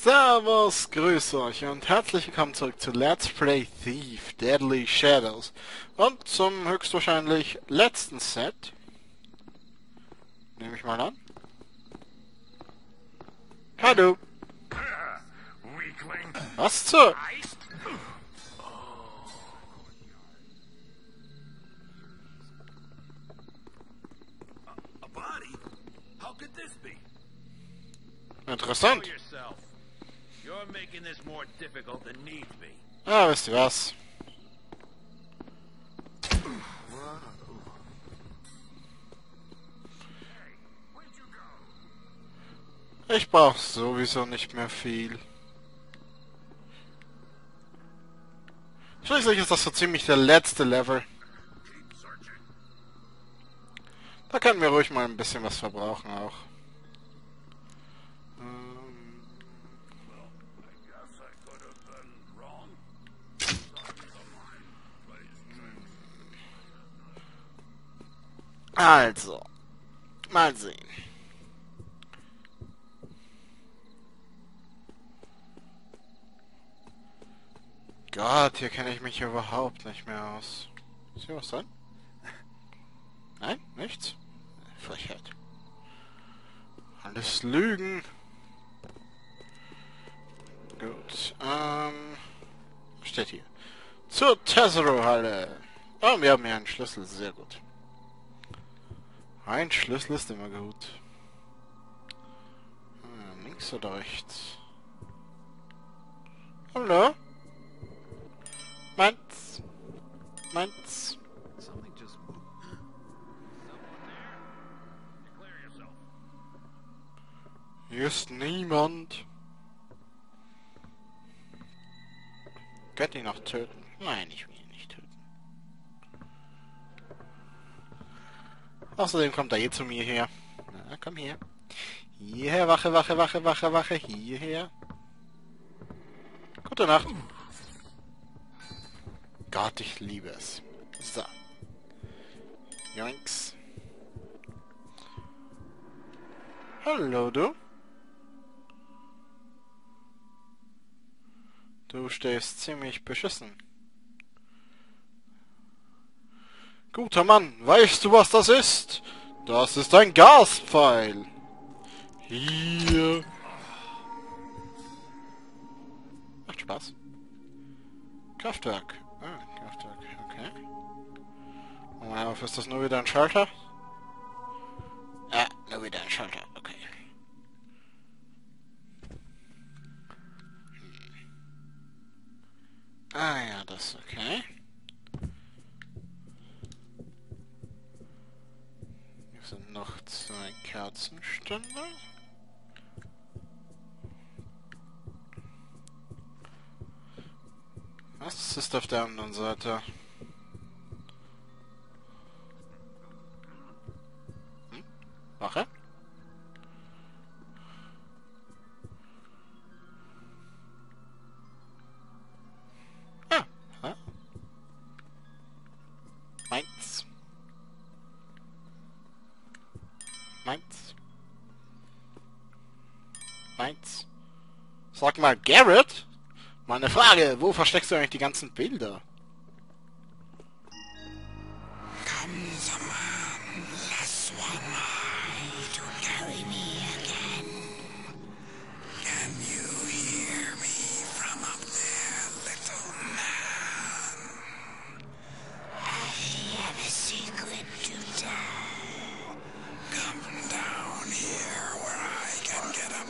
Servus, grüße euch und herzlich willkommen zurück zu Let's Play Thief Deadly Shadows und zum höchstwahrscheinlich letzten Set. Nehme ich mal an. Hallo. Was zur... Interessant. Ah, wisst ihr was? Ich brauche sowieso nicht mehr viel. Schließlich ist das so ziemlich der letzte Level. Da können wir ruhig mal ein bisschen was verbrauchen auch. Also. Mal sehen. Gott, hier kenne ich mich überhaupt nicht mehr aus. Ist hier was drin? Nein, nichts? Frechheit. Alles Lügen. Gut, ähm... Steht hier. Zur Tesoro-Halle. Oh, wir haben hier einen Schlüssel, sehr gut. Ein Schlüssel ist immer gut. Hm, links oder rechts? Hallo? Meins. Meins. Hier ist niemand. Könnt ihr noch töten? Nein, ich will Außerdem kommt er eh zu mir her. Na, komm her. Hierher, Wache, Wache, Wache, Wache, Wache, hierher. Gute Nacht. Gott, ich liebe es. So. Joinks. Hallo, du. Du stehst ziemlich beschissen. Guter Mann, weißt du, was das ist? Das ist ein Gaspfeil. Hier. Macht Spaß. Kraftwerk. Ah, Kraftwerk, okay. Wow, ist das nur wieder ein Schalter? Ja, nur wieder ein Schalter, okay. Ah ja, das okay. Hier sind noch zwei Kerzenständer. Was ist auf der anderen Seite? Meins. Sag mal, Garrett? Meine Frage, wo versteckst du eigentlich die ganzen Bilder?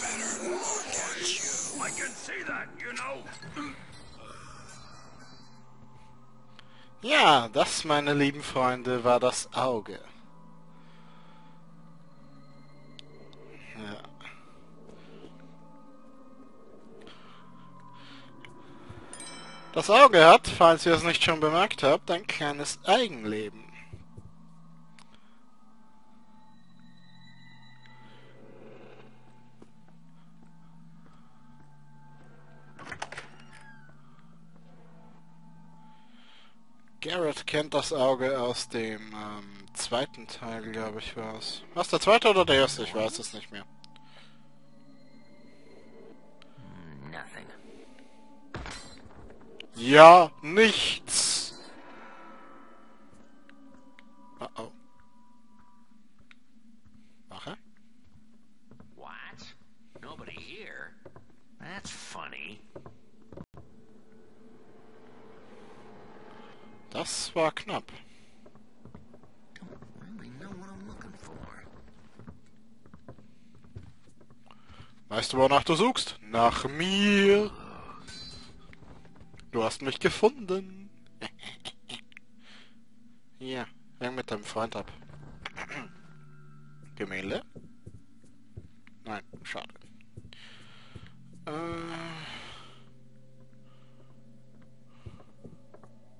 Better look at you. I can see that, you know. Ja, das, meine lieben Freunde, war das Auge. Ja. Das Auge hat, falls ihr es nicht schon bemerkt habt, ein kleines Eigenleben. Garrett kennt das Auge aus dem ähm, zweiten Teil, glaube ich, war es. War es der zweite oder der erste? Ich weiß es nicht mehr. Hm, ja, nicht. War knapp. Weißt du, wonach du suchst? Nach mir. Du hast mich gefunden. Hier, häng mit deinem Freund ab. Gemälde? Nein, schade. Äh...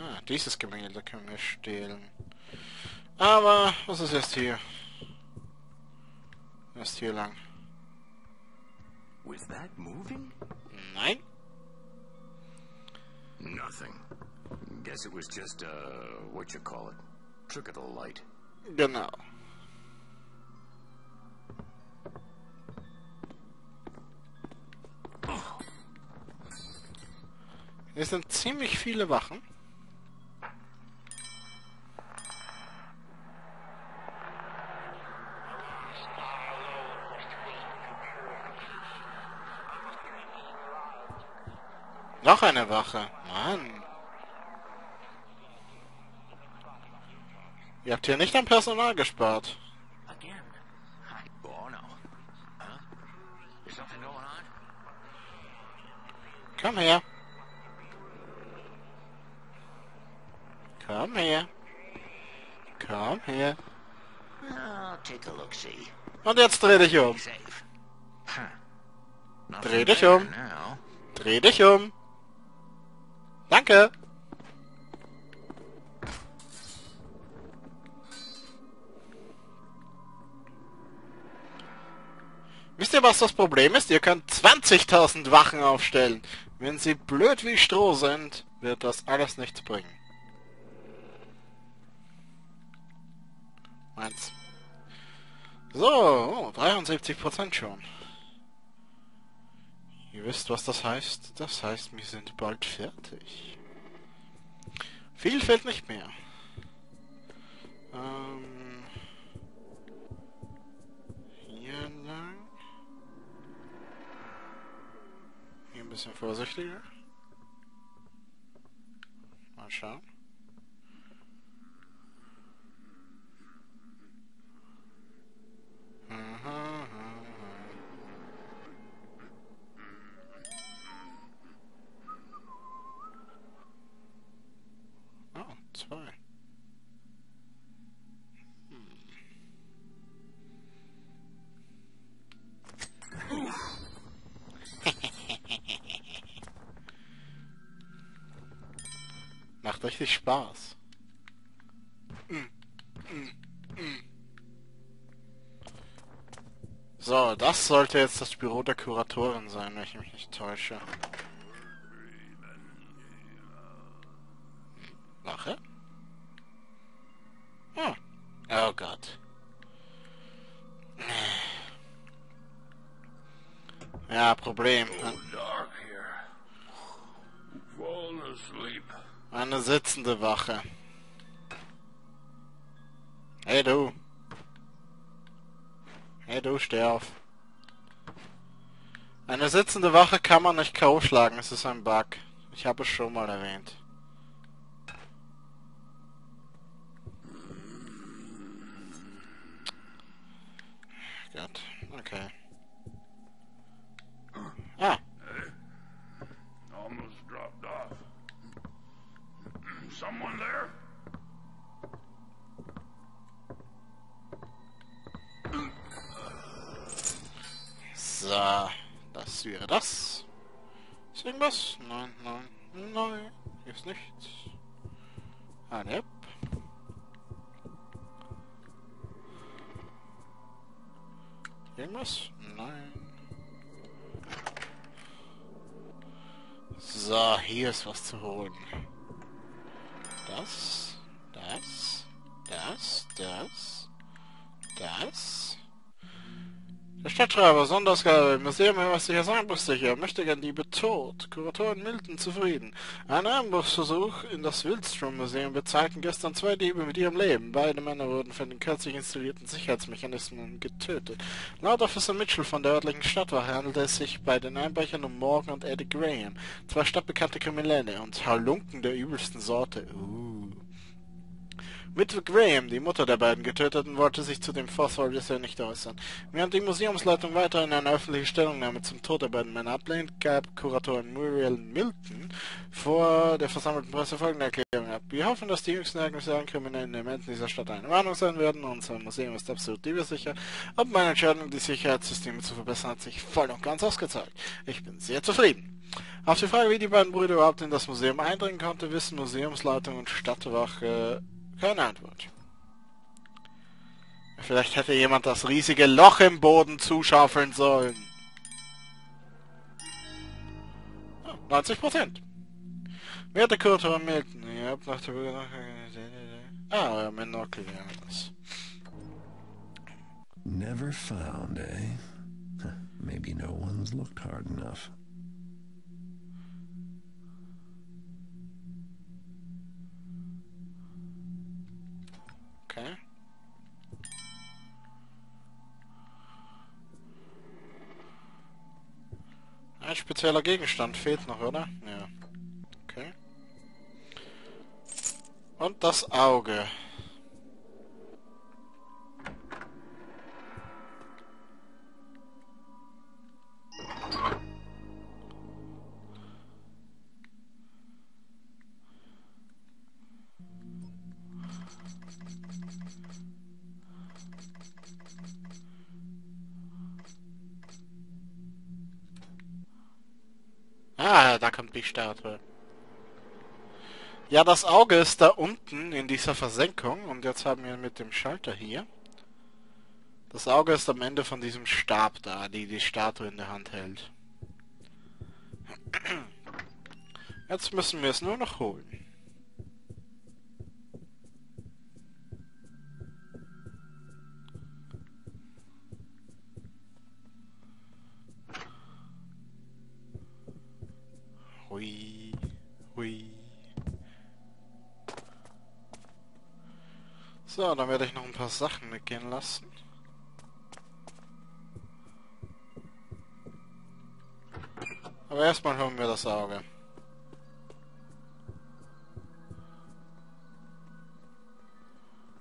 Ah, dieses Gemälde können wir stehlen. Aber, was ist jetzt hier? Was ist hier lang? Was that moving? Nein? Nothing. Guess it was just, uh, what you call it? Trick of the light. Genau. Hier sind ziemlich viele Wachen. Eine Wache. Mann. Ihr habt hier nicht am Personal gespart. Oh? Komm her. Komm her. Komm her. Look-see. Und jetzt dreh dich um. Dreh dich um. Dreh dich um. Danke. Wisst ihr, was das Problem ist? Ihr könnt 20.000 Wachen aufstellen. Wenn sie blöd wie Stroh sind, wird das alles nichts bringen. Meins. So, oh, 73% schon. Wisst, was das heißt? Das heißt, wir sind bald fertig. Viel fehlt nicht mehr. Ähm, hier lang. Hier ein bisschen vorsichtiger. Mal schauen. Spaß. So, das sollte jetzt das Büro der Kuratorin sein, wenn ich mich nicht täusche. Wache? Hm. Oh Gott. Ja, Problem. So sitzende Wache. Hey du. Hey du, steh auf. Eine sitzende Wache kann man nicht K.O. schlagen, es ist ein Bug. Ich habe es schon mal erwähnt. Gott, okay. So, das wäre das. Ist irgendwas? Nein, nein, nein, hier ist nichts. Ah, ne. Irgendwas? Nein. So, hier ist was zu holen. Das, das, das, das, Stadtschreiber, Sondersgabe, Museum Östlicher Armbrustsicher, möchte gern Diebe tot. Kuratoren Milton zufrieden. Ein Einbruchsversuch in das Wildstrom-Museum bezahlten gestern zwei Diebe mit ihrem Leben. Beide Männer wurden von den kürzlich installierten Sicherheitsmechanismen getötet. Laut Officer Mitchell von der örtlichen Stadtwache handelte es sich bei den Einbrechern um Morgan und Eddie Graham, zwei stadtbekannte Kriminelle und Halunken der übelsten Sorte. Uh. Witwe Graham, die Mutter der beiden Getöteten, wollte sich zu dem Vorfall bisher nicht äußern. Während die Museumsleitung weiterhin eine öffentliche Stellungnahme zum Tod der beiden Männer ablehnt, gab Kuratorin Muriel Milton vor der versammelten Presse folgende Erklärung ab. Wir hoffen, dass die jüngsten Ereignisse an kriminellen Elementen dieser Stadt eine Warnung sein werden. Unser Museum ist absolut diversicher. Und meine Entscheidung, die Sicherheitssysteme zu verbessern, hat sich voll und ganz ausgezahlt. Ich bin sehr zufrieden. Auf die Frage, wie die beiden Brüder überhaupt in das Museum eindringen konnten, wissen Museumsleitung und Stadtwache keine Antwort. Vielleicht hätte jemand das riesige Loch im Boden zuschaufeln sollen. Ah, 90 Prozent. Werte Kurt und Milton, ihr habt nach der Ah, euer Monokel, ja. Never found, eh? Maybe no one's looked hard enough. Spezieller Gegenstand fehlt noch, oder? Ja. Okay. Und das Auge. Ah, da kommt die Statue. Ja, das Auge ist da unten in dieser Versenkung und jetzt haben wir mit dem Schalter hier. Das Auge ist am Ende von diesem Stab da, die die Statue in der Hand hält. Jetzt müssen wir es nur noch holen. So, dann werde ich noch ein paar Sachen mitgehen lassen. Aber erstmal holen wir das Auge.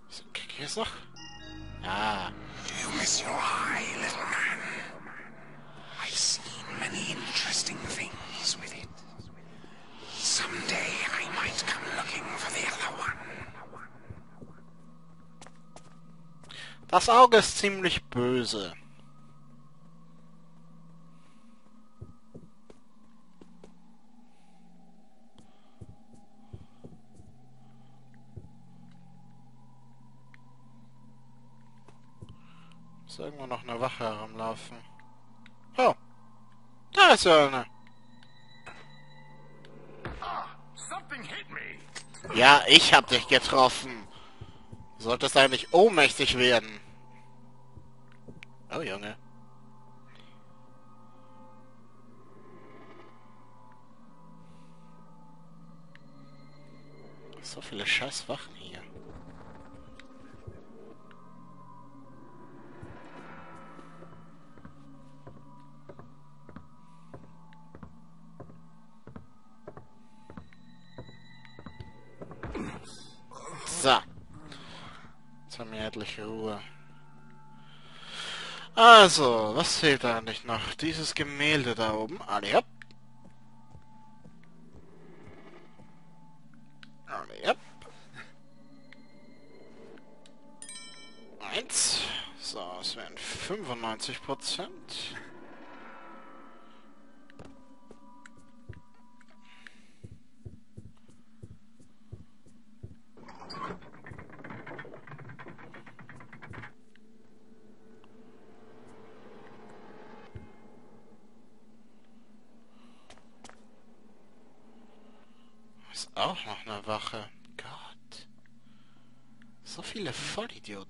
So, Hier ist noch? Ah. You miss your eye, little man. Das Auge ist ziemlich böse. Ist irgendwo noch eine Wache herumlaufen. Oh, da ist ja eine. Me. Ja, ich hab dich getroffen. Solltest eigentlich ohnmächtig werden. Oh, Junge. So viele scheiß Wachen hier. Endlich Ruhe. Also, was fehlt da eigentlich noch? Dieses Gemälde da oben. Alle ab. Alle. Eins. So, es wären 95 Prozent. Ist auch noch eine Wache. Gott. So viele Vollidioten.